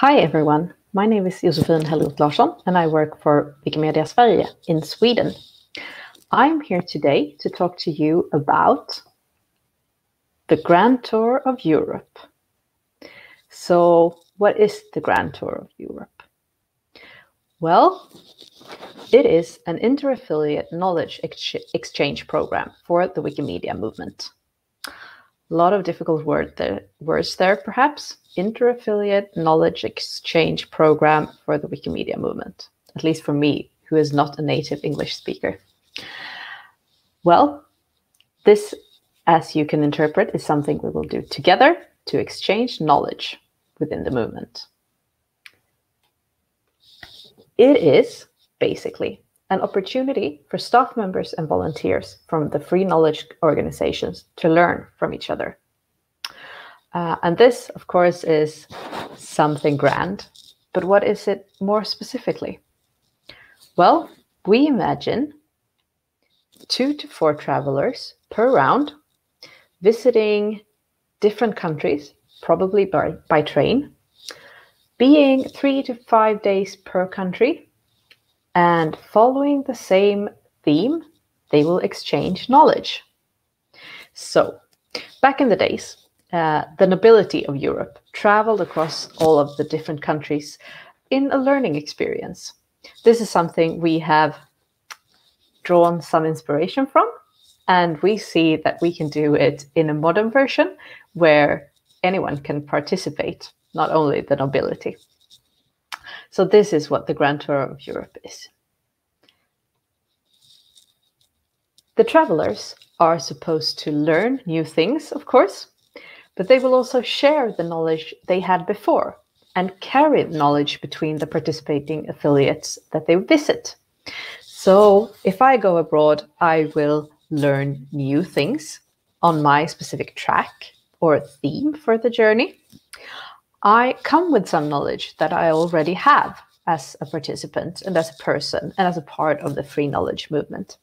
Hi everyone, my name is Josefine Hellroth Larsson and I work for Wikimedia Sverige in Sweden. I'm here today to talk to you about the Grand Tour of Europe. So, what is the Grand Tour of Europe? Well, it is an inter-affiliate knowledge ex exchange program for the Wikimedia movement. A lot of difficult word there, words there, perhaps. Inter-affiliate knowledge exchange program for the Wikimedia movement, at least for me, who is not a native English speaker. Well, this, as you can interpret, is something we will do together to exchange knowledge within the movement. It is basically an opportunity for staff members and volunteers from the free knowledge organizations to learn from each other. Uh, and this, of course, is something grand, but what is it more specifically? Well, we imagine two to four travelers per round visiting different countries, probably by, by train, being three to five days per country, and following the same theme, they will exchange knowledge. So, back in the days, uh, the nobility of Europe traveled across all of the different countries in a learning experience. This is something we have drawn some inspiration from, and we see that we can do it in a modern version where anyone can participate, not only the nobility. So this is what the Grand Tour of Europe is. The travelers are supposed to learn new things, of course, but they will also share the knowledge they had before and carry knowledge between the participating affiliates that they visit. So if I go abroad, I will learn new things on my specific track or theme for the journey. I come with some knowledge that I already have as a participant and as a person and as a part of the free knowledge movement.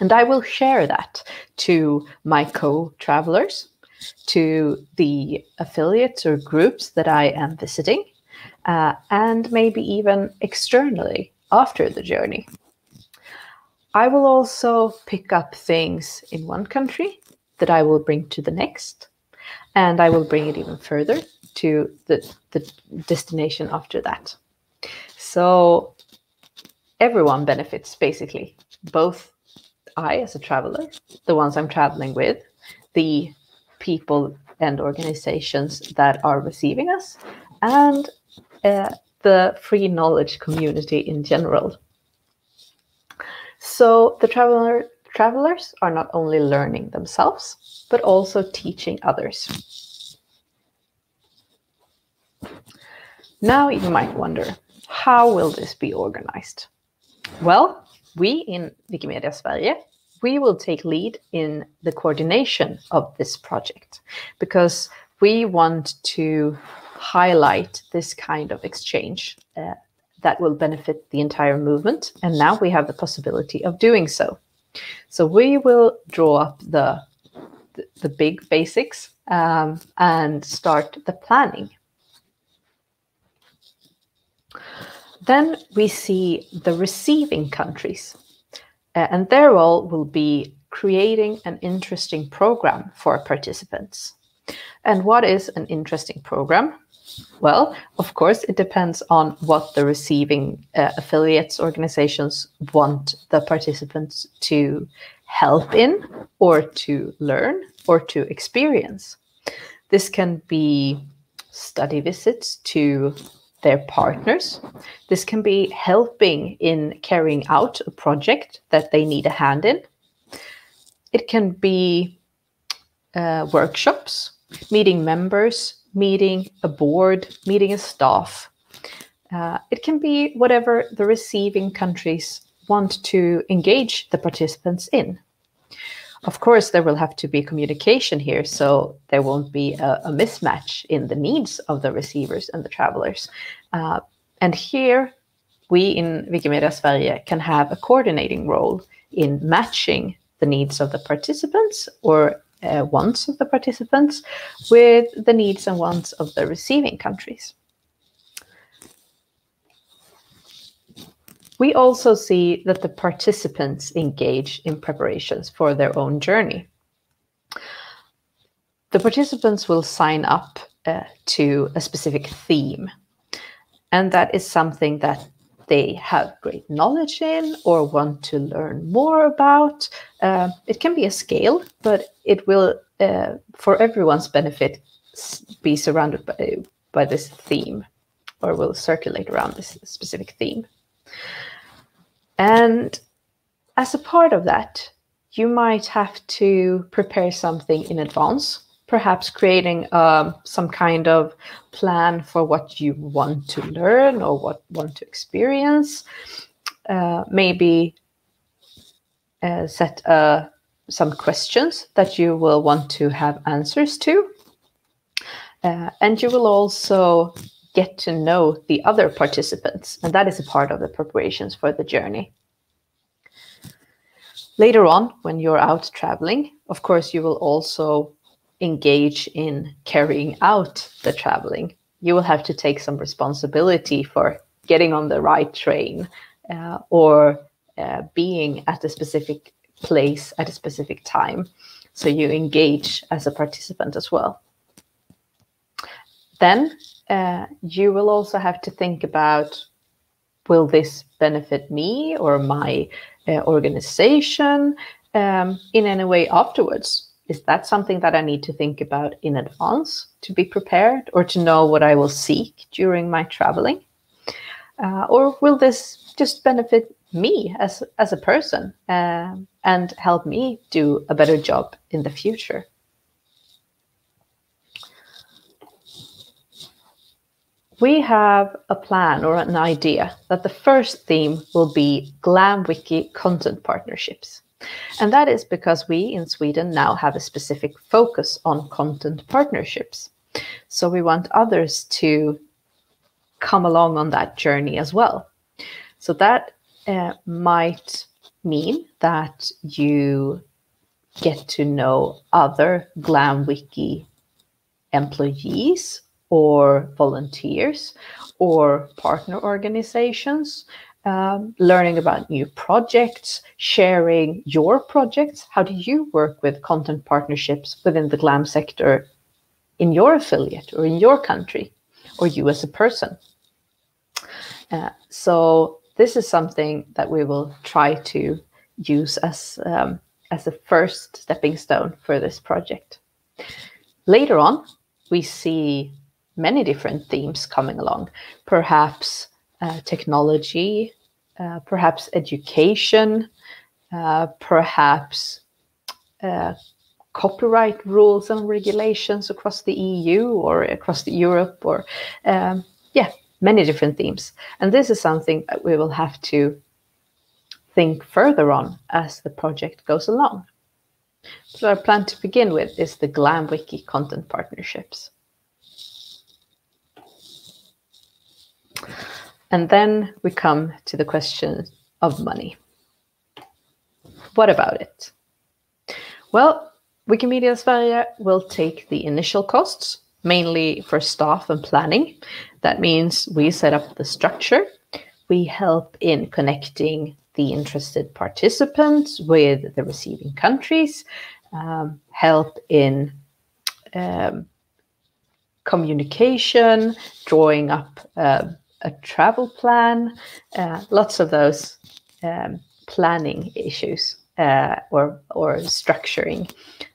And I will share that to my co travelers, to the affiliates or groups that I am visiting, uh, and maybe even externally after the journey. I will also pick up things in one country that I will bring to the next, and I will bring it even further to the, the destination after that. So everyone benefits basically, both I, as a traveler, the ones I'm traveling with, the people and organizations that are receiving us, and uh, the free knowledge community in general. So the traveler travelers are not only learning themselves, but also teaching others. Now you might wonder, how will this be organized? Well, we in Wikimedia Sverige, we will take lead in the coordination of this project because we want to highlight this kind of exchange uh, that will benefit the entire movement. And now we have the possibility of doing so. So we will draw up the, the, big basics um, and start the planning. Then we see the receiving countries, uh, and their role will be creating an interesting program for participants. And what is an interesting program? Well, of course, it depends on what the receiving uh, affiliates organizations want the participants to help in, or to learn, or to experience. This can be study visits to their partners. This can be helping in carrying out a project that they need a hand in. It can be uh, workshops, meeting members, meeting a board, meeting a staff. Uh, it can be whatever the receiving countries want to engage the participants in. Of course, there will have to be communication here, so there won't be a, a mismatch in the needs of the receivers and the travelers. Uh, and here, we in Wikimedia Sverige can have a coordinating role in matching the needs of the participants or uh, wants of the participants with the needs and wants of the receiving countries. We also see that the participants engage in preparations for their own journey. The participants will sign up uh, to a specific theme, and that is something that they have great knowledge in or want to learn more about. Uh, it can be a scale, but it will, uh, for everyone's benefit, be surrounded by, by this theme or will circulate around this specific theme. And as a part of that, you might have to prepare something in advance, perhaps creating um, some kind of plan for what you want to learn or what want to experience. Uh, maybe uh, set uh, some questions that you will want to have answers to. Uh, and you will also get to know the other participants, and that is a part of the preparations for the journey. Later on, when you're out traveling, of course, you will also engage in carrying out the traveling. You will have to take some responsibility for getting on the right train uh, or uh, being at a specific place at a specific time. So you engage as a participant as well. Then uh, you will also have to think about will this benefit me or my uh, organization um, in any way afterwards? Is that something that I need to think about in advance to be prepared or to know what I will seek during my traveling? Uh, or will this just benefit me as, as a person uh, and help me do a better job in the future? We have a plan or an idea that the first theme will be GlamWiki content partnerships. And that is because we in Sweden now have a specific focus on content partnerships. So we want others to come along on that journey as well. So that uh, might mean that you get to know other GlamWiki employees or volunteers or partner organizations, um, learning about new projects, sharing your projects. How do you work with content partnerships within the GLAM sector in your affiliate or in your country or you as a person? Uh, so this is something that we will try to use as um, as a first stepping stone for this project. Later on, we see many different themes coming along. Perhaps uh, technology, uh, perhaps education, uh, perhaps uh, copyright rules and regulations across the EU or across Europe, or um, yeah, many different themes. And this is something that we will have to think further on as the project goes along. So our plan to begin with is the GlamWiki content partnerships. And then we come to the question of money. What about it? Well, Wikimedia Sverige will take the initial costs, mainly for staff and planning. That means we set up the structure, we help in connecting the interested participants with the receiving countries, um, help in um, communication, drawing up uh, a travel plan, uh, lots of those um, planning issues uh, or or structuring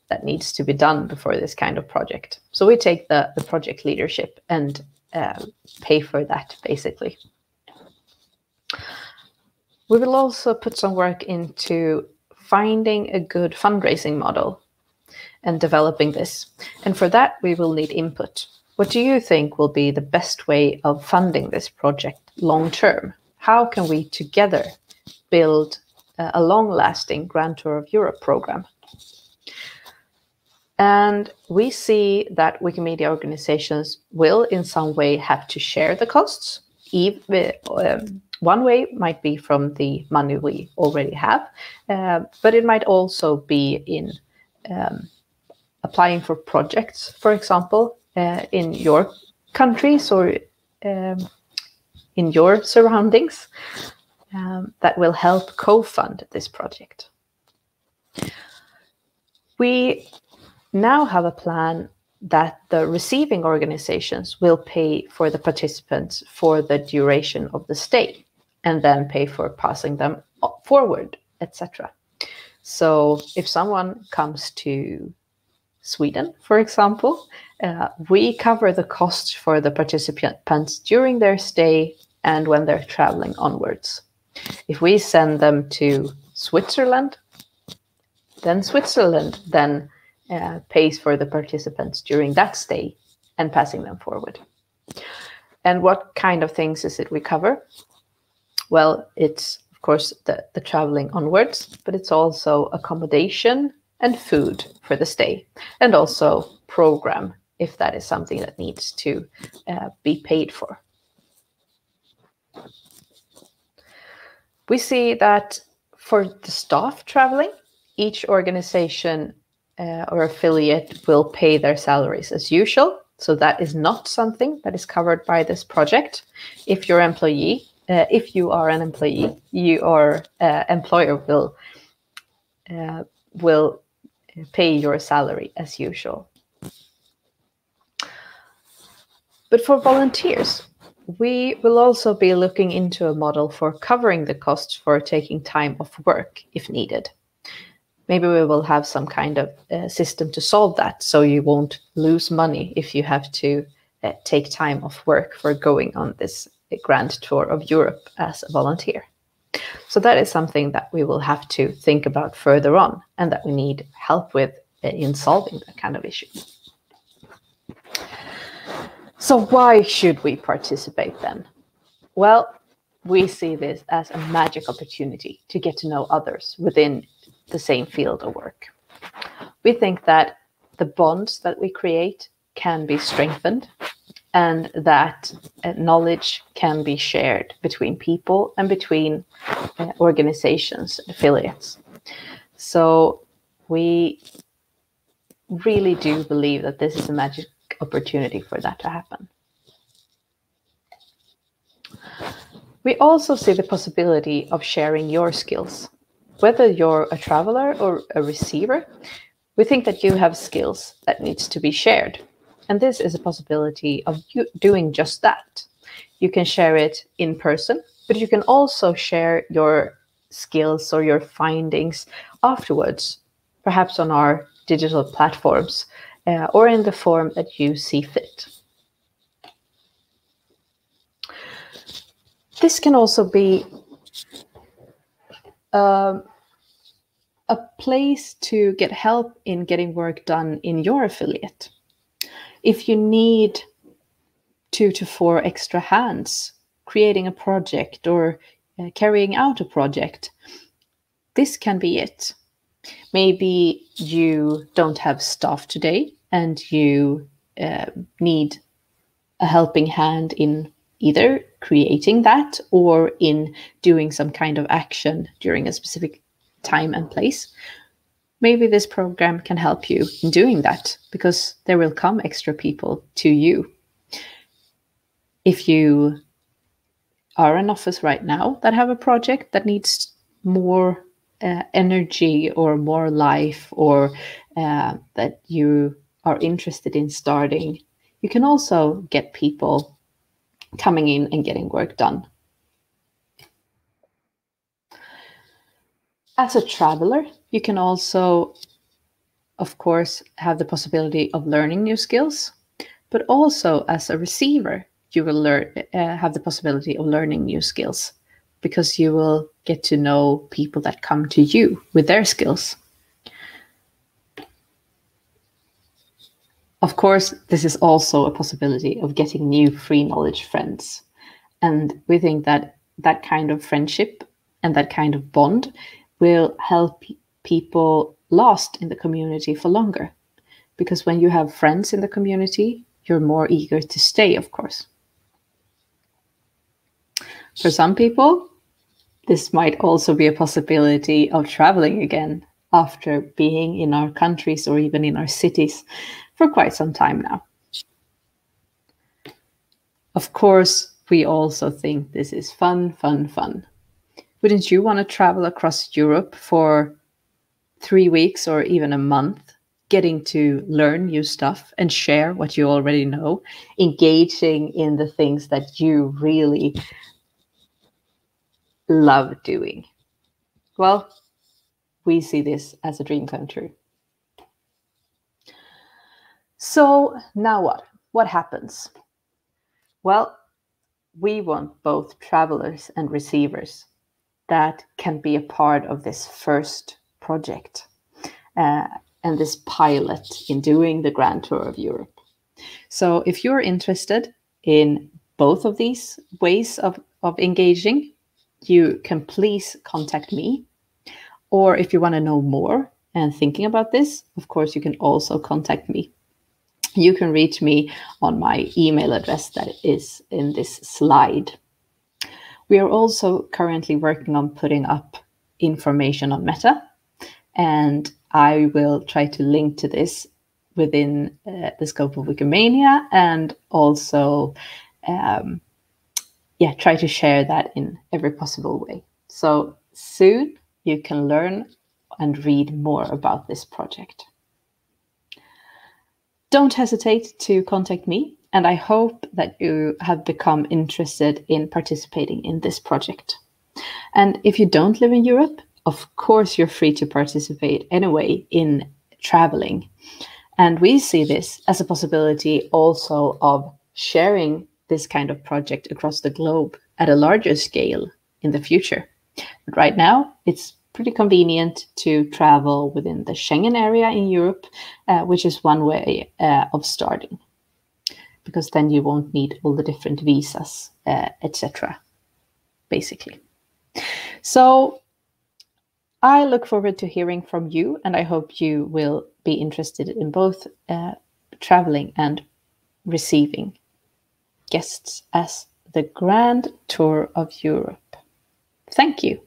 that needs to be done before this kind of project. So we take the, the project leadership and uh, pay for that basically. We will also put some work into finding a good fundraising model and developing this. And for that, we will need input. What do you think will be the best way of funding this project long term? How can we together build a long lasting Grand Tour of Europe program? And we see that Wikimedia organizations will, in some way, have to share the costs. Um, one way might be from the money we already have, uh, but it might also be in um, applying for projects, for example, uh, in your countries or um, in your surroundings. um, that will help co-fund this project. We now have a plan that the receiving organizations will pay for the participants for the duration of the stay and then pay for passing them forward, etc. So if someone comes to Sweden, for example, uh, we cover the cost for the participants during their stay and when they're traveling onwards. If we send them to Switzerland, then Switzerland then uh, pays for the participants during that stay and passing them forward. And what kind of things is it we cover? Well, it's of course the, the traveling onwards, but it's also accommodation and food for the stay, and also program if that is something that needs to uh, be paid for. We see that for the staff traveling, each organization uh, or affiliate will pay their salaries as usual. So that is not something that is covered by this project. If your employee, uh, if you are an employee, your uh, employer will uh, will pay your salary as usual. But for volunteers, we will also be looking into a model for covering the costs for taking time off work if needed. Maybe we will have some kind of uh, system to solve that so you won't lose money if you have to uh, take time off work for going on this grand tour of Europe as a volunteer. So that is something that we will have to think about further on and that we need help with in solving that kind of issue. So why should we participate then? Well, we see this as a magic opportunity to get to know others within the same field of work. We think that the bonds that we create can be strengthened and that uh, knowledge can be shared between people and between uh, organizations affiliates. So we really do believe that this is a magic opportunity for that to happen. We also see the possibility of sharing your skills. Whether you're a traveler or a receiver, we think that you have skills that needs to be shared. And this is a possibility of you doing just that. You can share it in person, but you can also share your skills or your findings afterwards, perhaps on our digital platforms uh, or in the form that you see fit. This can also be um, a place to get help in getting work done in your affiliate. If you need two to four extra hands creating a project or uh, carrying out a project, this can be it. Maybe you don't have staff today and you uh, need a helping hand in either creating that or in doing some kind of action during a specific time and place. Maybe this program can help you in doing that because there will come extra people to you. If you are an office right now that have a project that needs more uh, energy or more life or uh, that you are interested in starting, you can also get people coming in and getting work done. As a traveler, you can also, of course, have the possibility of learning new skills, but also as a receiver, you will learn uh, have the possibility of learning new skills because you will get to know people that come to you with their skills. Of course, this is also a possibility of getting new free knowledge friends. And we think that that kind of friendship and that kind of bond will help people lost in the community for longer. Because when you have friends in the community, you're more eager to stay, of course. For some people, this might also be a possibility of traveling again after being in our countries or even in our cities for quite some time now. Of course, we also think this is fun, fun, fun. Wouldn't you want to travel across Europe for three weeks or even a month, getting to learn new stuff and share what you already know, engaging in the things that you really love doing? Well, we see this as a dream come true. So now what? What happens? Well, we want both travelers and receivers that can be a part of this first project uh, and this pilot in doing the Grand Tour of Europe. So if you're interested in both of these ways of, of engaging, you can please contact me. Or if you want to know more and thinking about this, of course, you can also contact me. You can reach me on my email address that is in this slide. We are also currently working on putting up information on Meta, and I will try to link to this within uh, the scope of Wikimania and also um, yeah, try to share that in every possible way. So soon you can learn and read more about this project. Don't hesitate to contact me, and I hope that you have become interested in participating in this project. And if you don't live in Europe, of course, you're free to participate anyway in traveling. And we see this as a possibility also of sharing this kind of project across the globe at a larger scale in the future. But right now, it's pretty convenient to travel within the Schengen area in Europe, uh, which is one way uh, of starting, because then you won't need all the different visas, uh, etc. Basically. So I look forward to hearing from you, and I hope you will be interested in both uh, traveling and receiving guests as the Grand Tour of Europe. Thank you.